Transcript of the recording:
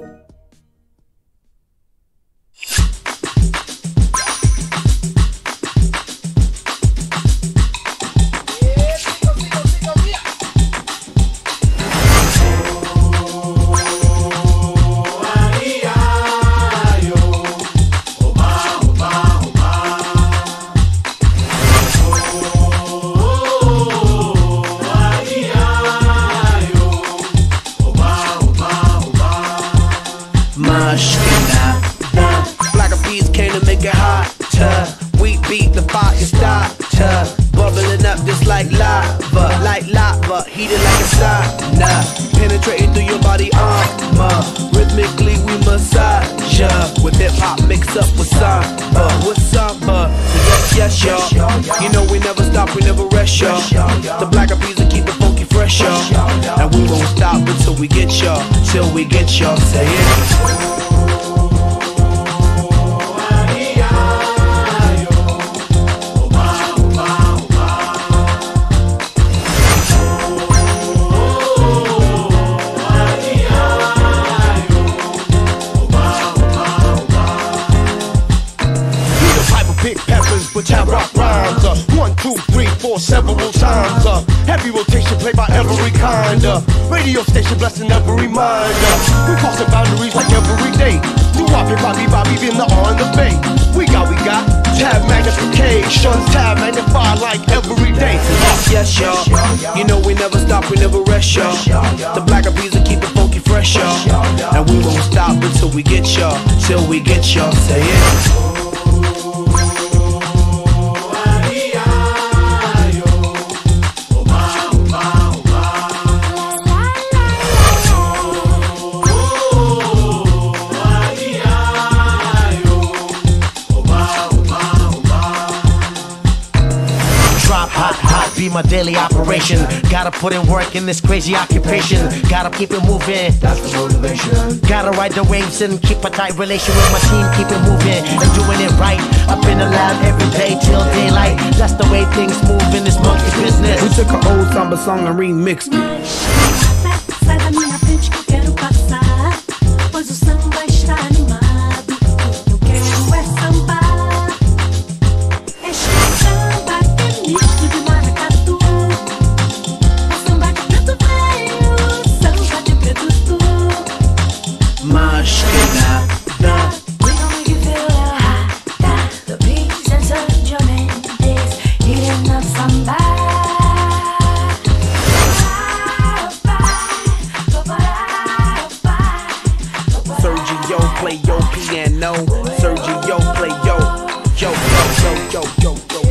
Mashkina. Make hotter. We beat the fire starter. Bubbling up just like lava, like lava, heated like a sauna. Penetrating through your body armor. Rhythmically we massage ya. With hip hop mixed up with samba, with samba. So yes, yes, y'all. You know we never stop, we never rest, y'all. The black peas will keep it funky fresh, y'all. And we won't stop until we get y'all, till we get y'all. Say it. Two, three, four, several times. Uh, heavy rotation played by every kind. Uh, radio station blessing every mind. Uh, we crossing boundaries like every day. New Bobby, Bobby, Bobby, been the on the bay. We got, we got tab magnification, tab magnified like every day. Uh, Yes, y'all. You know we never stop, we never rest, y'all. The black of will keep it funky fresh, y'all. And we won't stop until we get y'all, till we get y'all. Say it. Be my daily operation. Gotta put in work in this crazy occupation. Gotta keep it moving. That's the motivation. Gotta ride the waves and keep a tight relation with my team. Keep it moving and doing it right. I've been lab every day till daylight. That's the way things move in this monkey business. We took an old samba song and remixed it. Play your piano. Sergio play yo. Yo, yo, yo, yo, yo.